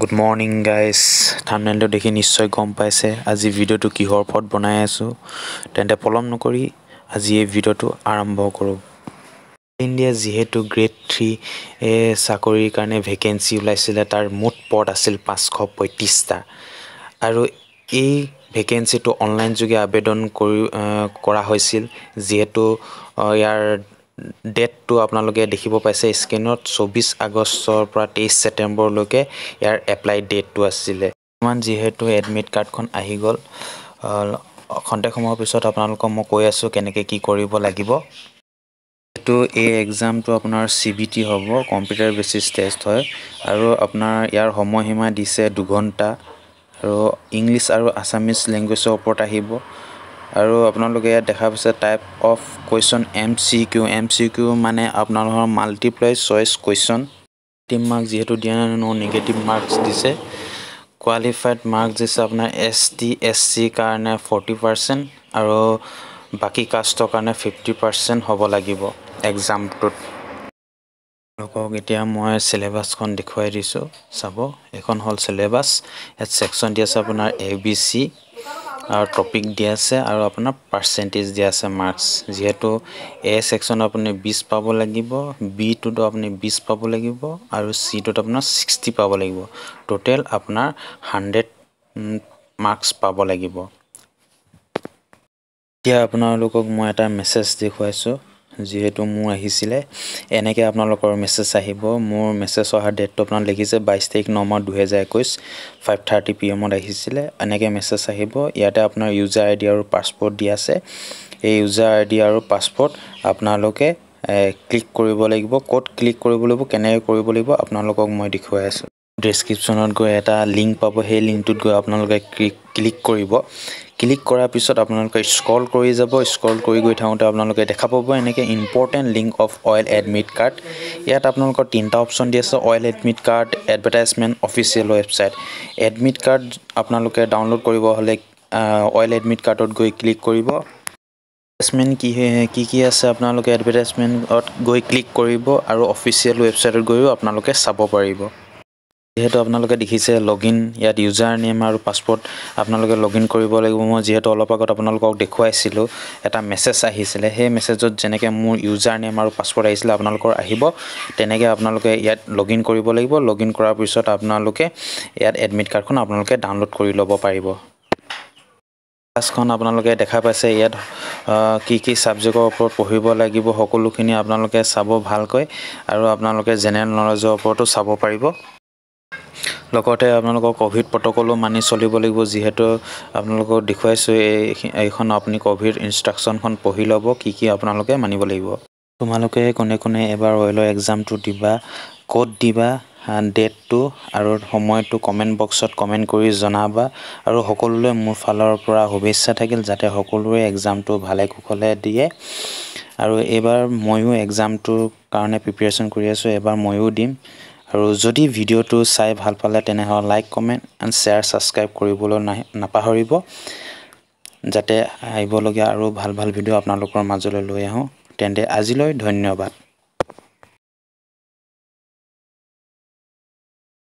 Good morning guys থামনেলটো দেখি নিশ্চয় গম পাইছে। আজি ভিডিঅ'টো কিহৰ ওপৰত বনাই আছোঁ তেন্তে পলম নকৰি আজি এই ভিডিঅ'টো আৰম্ভ কৰোঁ। ইণ্ডিয়া যিহেতু গ্ৰেড থ্ৰী চাকৰিৰ কাৰণে ভেকেঞ্চি ওলাইছিলে তাৰ মুঠ পদ আছিল পাঁচশ পঁয়ত্ৰিছটা আৰু এই ভেকেঞ্চিটো অনলাইন যোগে আবেদন কৰি কৰা হৈছিল যিহেতু ইয়াৰ ডেটটো আপোনালোকে দেখিব পাইছে স্ক্ৰীণত চৌবিছ আগষ্টৰ পৰা তেইছ ছেপ্টেম্বৰলৈকে ইয়াৰ এপ্লাই ডেটটো আছিলে। বৰ্তমান যিহেতু এডমিট কাৰ্ডখন আহি গ'ল খন্তেক সময়ৰ পিছত আপোনালোকক মই কৈ আছোঁ কেনেকৈ কি কৰিব লাগিব। এইটো এই এক্সামটো আপোনাৰ চি বি টি হ'ব কম্পিউটাৰ বেচিছ টেষ্ট হয় আৰু আপোনাৰ ইয়াৰ সময়সীমা দিছে দুঘণ্টা আৰু ইংলিছ আৰু আছামিজ লেংগুৱেজৰ ওপৰত আহিব। আৰু আপোনালোকে ইয়াত দেখা পাইছে type of question M C Q M C Q মানে আপোনালোকৰ multiple choice question negative marks যিহেতু দিয়া নাই ন নিগেটিভ মাৰ্কছ দিছে। কোৱালিফাইড মাৰ্কছ দিছে আপোনাৰ এছ টি এছ চিৰ কাৰণে ফৰ্টি পাৰ্চেণ্ট আৰু বাকী কাষ্টৰ কাৰণে ফিফটি পাৰ্চেণ্ট হ'ব লাগিব এক্সামটোত আপোনালোকক এতিয়া মই চিলেবাছখন দেখুৱাই দিছোঁ চাব এইখন হ'ল চিলেবাছ ইয়াত ছেকশ্যন দি আছে আপোনাৰ এ বি চি টপিক দিয়া আছে আৰু আপোনাৰ পাৰ্চেণ্টেজ দিয়া আছে মাৰ্কছ যিহেতু এ ছেকশ্যনত আপুনি বিছ পাব লাগিব বিটোতো আপুনি বিছ পাব লাগিব আৰু চিটোত আপোনাৰ ছিক্সটি পাব লাগিব। টোটেল আপোনাৰ হাণ্ড্ৰেড মাৰ্কছ পাব লাগিব। এতিয়া আপোনালোকক মই এটা মেছেজ দেখুৱাইছোঁ। যিহেতু মোৰ আহিছিলে এনেকৈ আপোনালোকৰ মেছেজ আহিব। মোৰ মেছেজ অহা ডেটটো আপোনাক লিখিছে বাইছ তাৰিখ ন মাহ দুহেজাৰ একৈছ ফাইভ থাৰ্টি পি এমত আহিছিলে। এনেকৈ মেছেজ আহিব। ইয়াতে আপোনাৰ ইউজাৰ আই ডি আৰু পাছপৰ্ট দিয়া আছে। এই ইউজাৰ আই ডি আৰু পাছপৰ্ট আপোনালোকে ক্লিক কৰিব লাগিব। ক'ত ক্লিক কৰিব লাগিব কেনেকৈ কৰিব লাগিব আপোনালোকক মই দেখুৱাই আছোঁ। ডেছক্ৰিপশ্যনত গৈ এটা লিংক পাব। সেই লিংকটোত গৈ আপোনালোকে ক্লিক কৰিব। ক্লিক কৰাৰ পিছত আপোনালোকে স্ক্ৰল কৰি যাব। স্ক্ৰল কৰি গৈ থাকোঁতে আপোনালোকে দেখা পাব এনেকৈ important link of oil admit card ইয়াত আপোনালোকৰ তিনিটা অপশ্যন দি আছে। Oil admit card advertisement official website admit card আপোনালোকে ডাউনলোড কৰিব হ'লে অইল এডমিট কাৰ্ডত গৈ ক্লিক কৰিব। এডভাৰটাইজমেণ্ট কি কি কি আছে আপোনালোকে এডভাৰটাইজমেণ্টত গৈ ক্লিক কৰিব আৰু অফিচিয়েল ৱেবছাইটত গৈও আপোনালোকে চাব পাৰিব। যিহেতু আপোনালোকে দেখিছে লগ ইন ইয়াত ইউজাৰ নেম আৰু পাছপৰ্ট আপোনালোকে লগ ইন কৰিব লাগিব। মই যিহেতু অলপ আগত আপোনালোকক দেখুৱাইছিলোঁ এটা মেছেজ আহিছিলে। সেই মেছেজত যেনেকৈ মোৰ ইউজাৰ নেম আৰু পাছপৰ্ট আহিছিলে আপোনালোকৰ আহিব। তেনেকৈ আপোনালোকে ইয়াত লগ ইন কৰিব লাগিব। লগ ইন কৰাৰ পিছত আপোনালোকে ইয়াত এডমিট কাৰ্ডখন আপোনালোকে ডাউনলোড কৰি ল'ব পাৰিব। ক্লাছখন আপোনালোকে দেখা পাইছে ইয়াত কি কি ছাবজেক্টৰ ওপৰত পঢ়িব লাগিব সকলোখিনি আপোনালোকে চাব ভালকৈ আৰু আপোনালোকে জেনেৰেল নলেজৰ ওপৰতো চাব পাৰিব। লগতে আপোনালোকৰ ক'ভিড প্ৰট'কলো মানি চলিব লাগিব। যিহেতু আপোনালোকক দেখুৱাইছোঁ এই এইখন আপুনি ক'ভিড ইনষ্ট্ৰাকশ্যনখন পঢ়ি ল'ব কি কি আপোনালোকে মানিব লাগিব। তোমালোকে কোনে কোনে এবাৰ অইলৰ এক্সামটো দিবা ক'ত দিবা ডেটটো আৰু সময়টো কমেণ্ট বক্সত কমেণ্ট কৰি জনাবা আৰু সকলোলৈ মোৰ ফালৰ পৰা শুভেচ্ছা থাকিল যাতে সকলোৰে এক্সামটো ভালে কুশলে দিয়ে। আৰু এইবাৰ ময়ো এক্সামটোৰ কাৰণে প্ৰিপেৰেশ্যন কৰি আছোঁ এবাৰ ময়ো দিম। আৰু যদি ভিডিঅ'টো চাই ভাল পালে তেনেহ'লে like comment and share subscribe কৰিবলৈ নাপাহৰিব যাতে আহিবলগীয়া আৰু ভাল ভাল ভিডিঅ' আপোনালোকৰ মাজলৈ লৈ আহোঁ। তেন্তে আজিলৈ ধন্যবাদ।